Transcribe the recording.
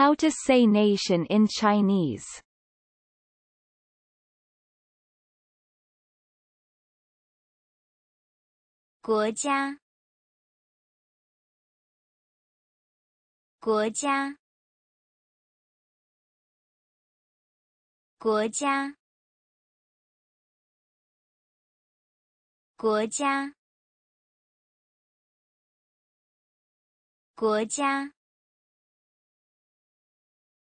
How to say nation in Chinese. 国家，国家，国家，国家，国家。